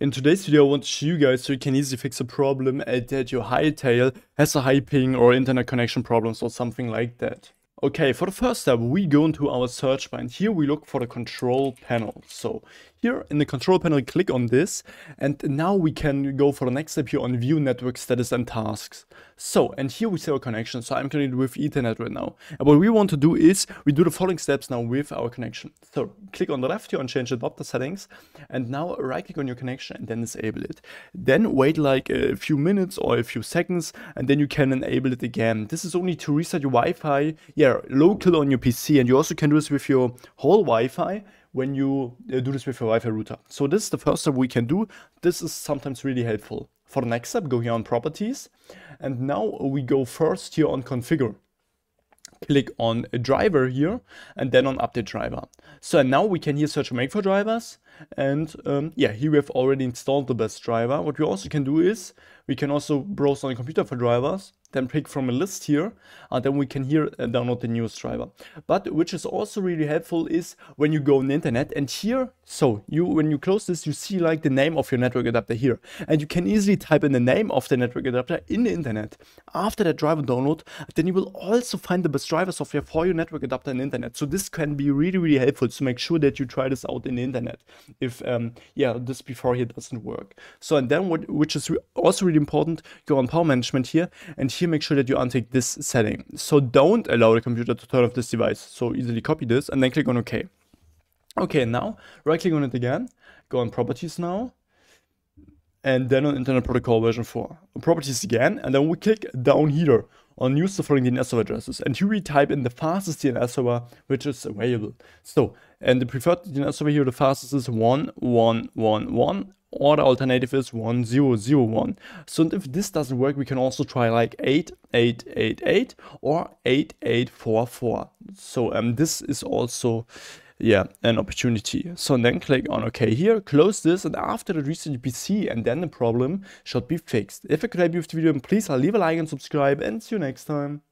In today's video I want to show you guys so you can easily fix a problem that your Hytale has a high ping or internet connection problems or something like that. Okay, for the first step, we go into our search bar and here we look for the control panel. So here in the control panel, click on this and now we can go for the next step here on view network status and tasks. So, and here we see our connection. So I'm connected with ethernet right now. And what we want to do is we do the following steps now with our connection. So click on the left here and change adapter settings and now right click on your connection and then disable it. Then wait like a few minutes or a few seconds and then you can enable it again. This is only to reset your Wi-Fi, yeah, local on your PC and you also can do this with your whole Wi-Fi when you uh, do this with your Wi-Fi router. So this is the first step we can do. This is sometimes really helpful. For the next step, go here on properties. And now we go first here on configure. Click on a driver here and then on update driver. So now we can here search make for drivers. And um, yeah, here we have already installed the best driver. What we also can do is we can also browse on the computer for drivers then pick from a list here, and then we can here uh, download the newest driver. But which is also really helpful is when you go on the internet and here, so you when you close this, you see like the name of your network adapter here, and you can easily type in the name of the network adapter in the internet. After that driver download, then you will also find the best driver software for your network adapter in the internet. So this can be really really helpful to make sure that you try this out in the internet. If um, yeah, this before here doesn't work. So and then what which is also really important, go on power management here and here make sure that you untick this setting. So don't allow the computer to turn off this device. So easily copy this and then click on OK. Okay, now right click on it again, go on properties now, and then on Internet Protocol version 4. On properties again, and then we click down here on use the following DNS server addresses. And here we type in the fastest DNS server which is available. So, and the preferred DNS server here, the fastest is 1111 or the alternative is 1001. So if this doesn't work, we can also try like 8888 or 8844. So um, this is also yeah, an opportunity. So then click on OK here, close this, and after the your PC, and then the problem should be fixed. If I could help you with the video, please leave a like and subscribe, and see you next time.